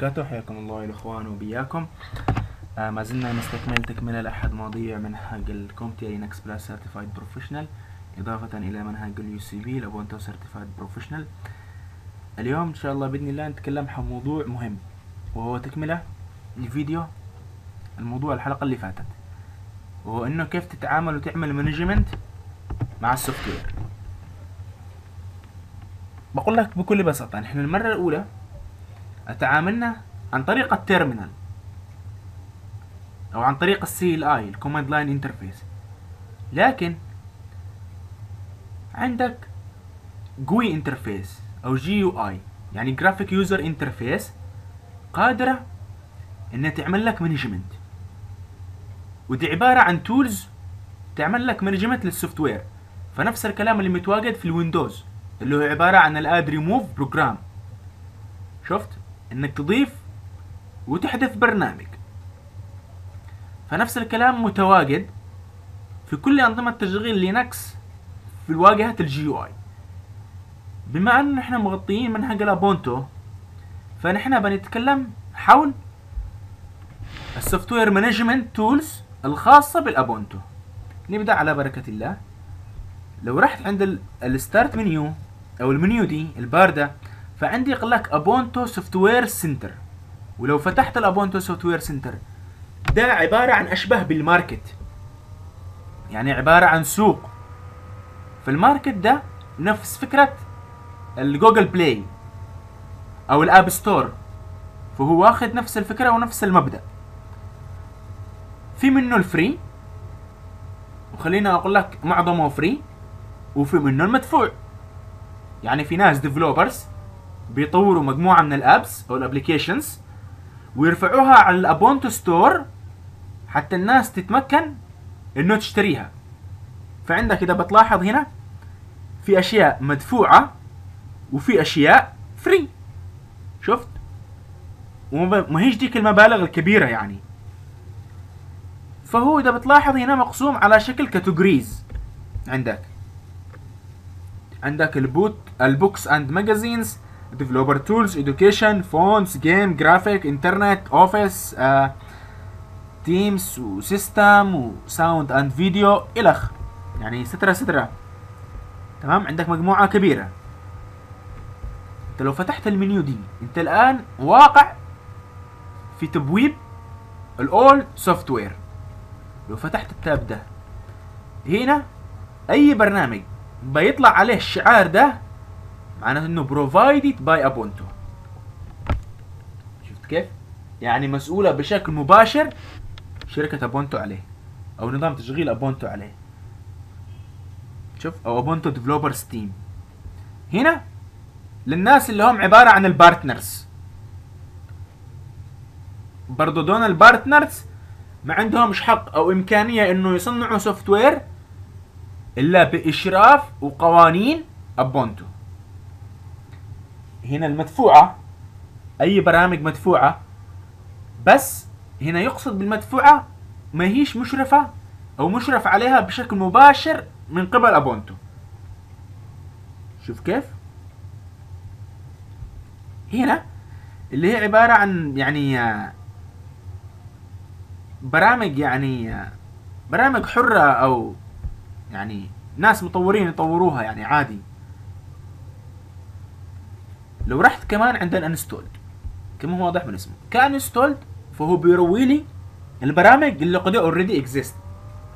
وبركاته. حياكم الله الإخوان وبياكم. آه ما زلنا نستكمل تكملة لأحد مواضيع منهج ال CompTIA Linux Plus certified professional إضافة إلى منهج ال UCP ال Ubuntu certified professional. اليوم إن شاء الله بإذن الله نتكلم عن موضوع مهم وهو تكملة لفيديو الموضوع الحلقة اللي فاتت وهو إنه كيف تتعامل وتعمل management مع ال software. بقول لك بكل بساطة إحنا المرة الأولى تعاملنا عن طريق ال terminal أو عن طريق ال CLI ال command line interface لكن عندك GUI interface أو GUI يعني graphic user interface قادرة إنها تعمل لك management ودي عبارة عن tools تعمل لك management لل software فنفس الكلام اللي متواجد في ال Windows اللي هو عبارة عن الاد ريموف بروجرام شفت؟ إنك تضيف وتحذف برنامج. فنفس الكلام متواجد في كل أنظمة تشغيل Linux في الواجهة ال GUI بما أن إحنا مغطيين منهج ال Ubuntu فنحن بنتكلم حول ال software management tools الخاصة بال Ubuntu. نبدأ على بركة الله. لو رحت عند الستارت منيو أو المنيو دي الباردة فعندي يقول لك Ubuntu Software Center ولو فتحت ال Ubuntu Software Center ده عبارة عن أشبه بال market. يعني عبارة عن سوق. فال market ده نفس فكرة ال Google Play أو ال App Store فهو واخد نفس الفكرة ونفس المبدأ. في منه ال free وخلينا أقول لك معظمه free وفي منه المدفوع. يعني في ناس developers بيطوروا مجموعة من ال apps أو ال applications ويرفعوها على ال Ubuntu Store حتى الناس تتمكن إنه تشتريها. فعندك إذا بتلاحظ هنا في أشياء مدفوعة وفي أشياء free شفت؟ وما هيش ديك المبالغ الكبيرة يعني. فهو إذا بتلاحظ هنا مقسوم على شكل categories عندك. عندك البوت ال books and magazines developer tools education fonts games graphics انترنت office themes و system و sound and video إلخ. يعني cetera cetera. تمام؟ عندك مجموعة كبيرة. انت لو فتحت المنيو دي انت الآن واقع في تبويب الأول software لو فتحت ال tab ده هنا أي برنامج بيطلع عليه الشعار ده معناته إنه provided by Ubuntu. شفت كيف؟ يعني مسؤولة بشكل مباشر شركة Ubuntu عليه أو نظام تشغيل Ubuntu عليه. شوف أو Ubuntu developers team هنا للناس اللي هم عبارة عن ال partners. برضو دون ال partners ما عندهمش حق أو إمكانية إنه يصنعوا software إلا بإشراف وقوانين Ubuntu هنا المدفوعة. أي برامج مدفوعة. بس هنا يقصد بالمدفوعة ما هيش مشرفة أو مشرف عليها بشكل مباشر من قبل أبونتو. شوف كيف. هنا اللي هي عبارة عن يعني برامج يعني برامج حرة أو يعني ناس مطورين يطوروها يعني عادي. لو رحت كمان عند الأنستولد. كما هو واضح من اسمه؟ ك installed فهو بيروي لي البرامج اللي قد already exist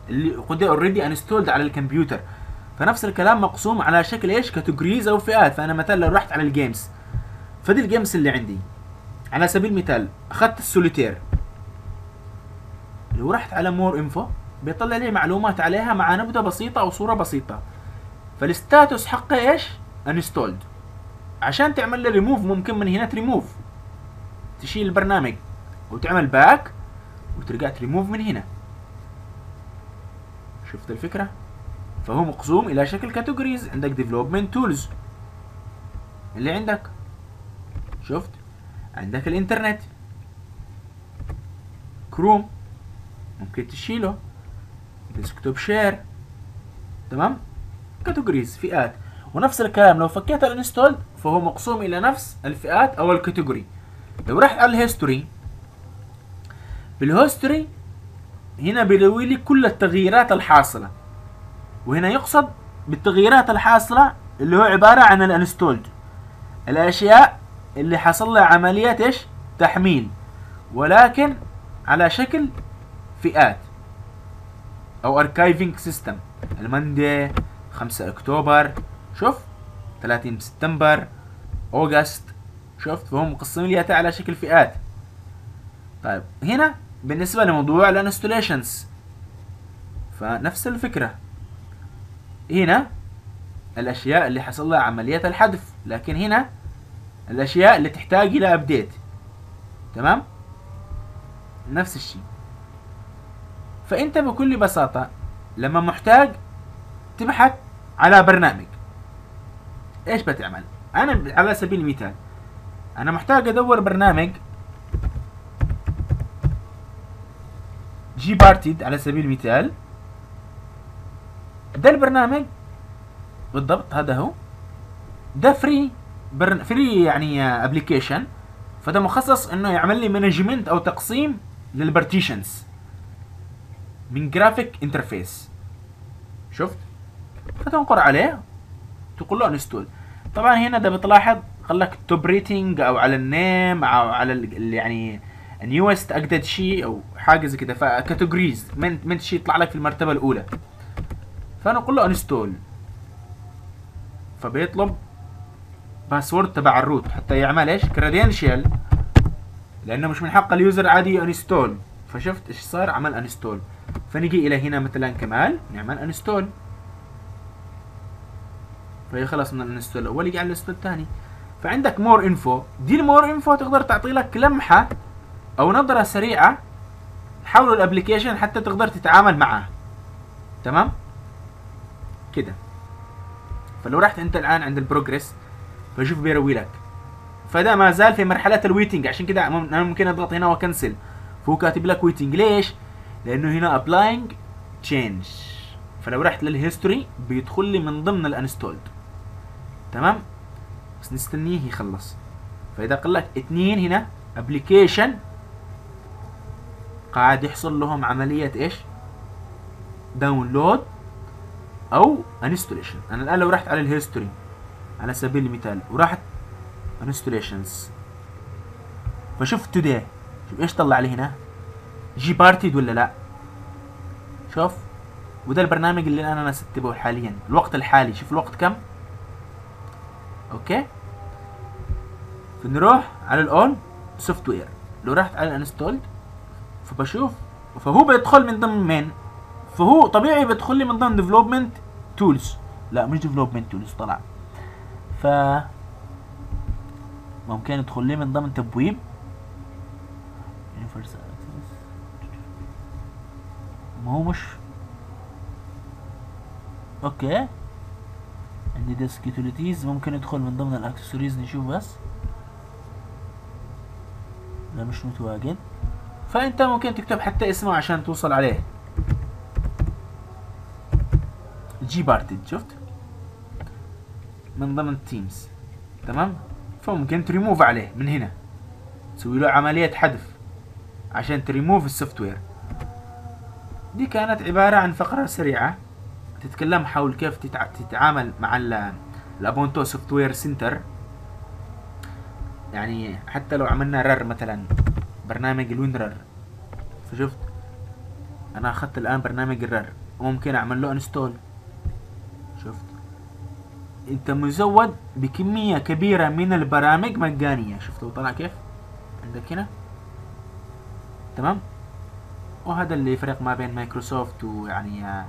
اللي قد already installed على الكمبيوتر. فنفس الكلام مقسوم على شكل إيش؟ categories أو فئات. فأنا مثلا لو رحت على ال games فدي ال games اللي عندي. على سبيل المثال أخذت السوليتير. لو رحت على more info بيطلع لي معلومات عليها مع نبذة بسيطة أو صورة بسيطة. فال status حقه إيش؟ installed عشان تعمل له ريموف ممكن من هنا تريموف. تشيل البرنامج وتعمل back وترجع تريموف من هنا. شفت الفكرة؟ فهو مقسوم إلى شكل categories عندك development tools اللي عندك؟ شفت؟ عندك الإنترنت. كروم ممكن تشيله. desktop share تمام؟ categories فئات. ونفس الكلام لو فكيت ال install فهو مقسوم إلى نفس الفئات أو ال category. لو رحت على ال history بال history هنا بيروي لي كل التغييرات الحاصلة وهنا يقصد بالتغييرات الحاصلة اللي هو عبارة عن ال installed. الأشياء اللي حصل لها عمليات إيش؟ تحميل ولكن على شكل فئات أو archiving system ال Monday 5 أكتوبر. شوف. 30 سبتمبر August. شفت؟ فهم مقسمين لي على شكل فئات. طيب هنا بالنسبة لموضوع ال installations. فنفس الفكرة. هنا الأشياء اللي حصل لها عمليات الحذف لكن هنا الأشياء اللي تحتاج إلى update تمام؟ نفس الشيء. فأنت بكل بساطة لما محتاج تبحث على برنامج. إيش بتعمل؟ أنا على سبيل المثال أنا محتاج أدور برنامج GParted على سبيل المثال. ده البرنامج بالضبط هذا هو. ده free برن... free يعني application فده مخصص إنه يعمل لي management أو تقسيم لل partitions من graphic interface شفت؟ فتنقر عليه. تقول له install طبعا هنا ده بتلاحظ خلك top rating أو على ال name أو على ال يعني newest اجدد شيء أو حاجة زي كده. ف categories من من شيء يطلع لك في المرتبة الأولى. فانا أقول له install فبيطلب password تبع ال root حتى يعمل إيش؟ credential لأنه مش من حق ال user عادي install فشفت إيش صار؟ عمل install فنجي إلى هنا مثلا كمان نعمل install فيخلص من ال install الأول يجي على ال install الثاني. فعندك more info دي ال more info تقدر تعطي لك لمحة أو نظرة سريعة حول ال application حتى تقدر تتعامل معه. تمام؟ كده. فلو رحت أنت الآن عند ال progress فشوف بيروي لك. فده ما زال في مرحلة ال waiting عشان كده أنا ممكن أضغط هنا وأ cancel. فهو كاتب لك waiting ليش؟ لأنه هنا applying change فلو رحت لل history بيدخل لي من ضمن ال installed تمام؟ بس نستنيه يخلص. فإذا قال لك اثنين هنا application قاعد يحصل لهم عملية إيش؟ download أو installation أنا الآن لو رحت على ال history على سبيل المثال ورحت installations فشوف today شوف إيش طلع لي هنا؟ GParted ولا لا؟ شوف وده البرنامج اللي أنا نسيته حاليا. الوقت الحالي شوف الوقت كم؟ أوكي؟ فنروح على ال all software لو رحت على ال installed فبشوف فهو بيدخل من ضمن مين فهو طبيعي بيدخل لي من ضمن development tools لا مش development tools طلع. ف ممكن يدخل لي من ضمن تبويب. ما هو مش أوكي. عندي disk utilities ممكن يدخل من ضمن الاكسسوارز نشوف بس. لا مش متواجد. فأنت ممكن تكتب حتى اسمه عشان توصل عليه. GParted شفت؟ من ضمن themes تمام؟ فممكن تريموف عليه من هنا. تسوي له عملية حذف عشان تريموف السوفت وير دي كانت عبارة عن فقرة سريعة. تتكلم حول كيف تتعامل مع ال Ubuntu Software Center. يعني حتى لو عملنا RAR مثلا برنامج ال WinRAR فشفت؟ أنا أخذت الآن برنامج ال RAR. وممكن أعمل له install شفت؟ أنت مزود بكمية كبيرة من البرامج مجانية. شفتوا طلع كيف؟ عندك هنا؟ تمام؟ وهذا اللي يفرق ما بين مايكروسوفت ويعني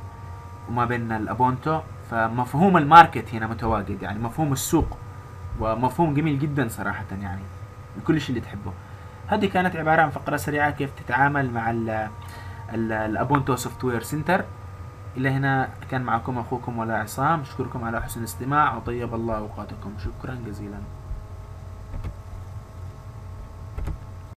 وما بين ال Ubuntu فمفهوم ال market هنا متواجد يعني مفهوم السوق ومفهوم جميل جدا صراحة يعني لكل شيء اللي تحبه. هذه كانت عبارة عن فقرة سريعة كيف تتعامل مع ال Ubuntu Software Center. إلى هنا كان معكم أخوكم ولا عصام. أشكركم على حسن الاستماع وطيب الله أوقاتكم. شكرا جزيلا.